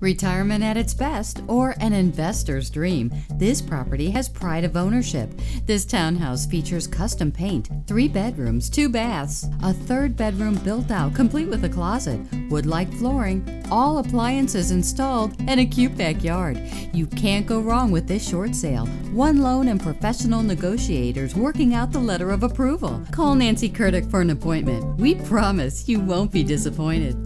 Retirement at its best or an investor's dream, this property has pride of ownership. This townhouse features custom paint, three bedrooms, two baths, a third bedroom built out complete with a closet, wood-like flooring, all appliances installed, and a cute backyard. You can't go wrong with this short sale. One loan and professional negotiators working out the letter of approval. Call Nancy Kurdick for an appointment. We promise you won't be disappointed.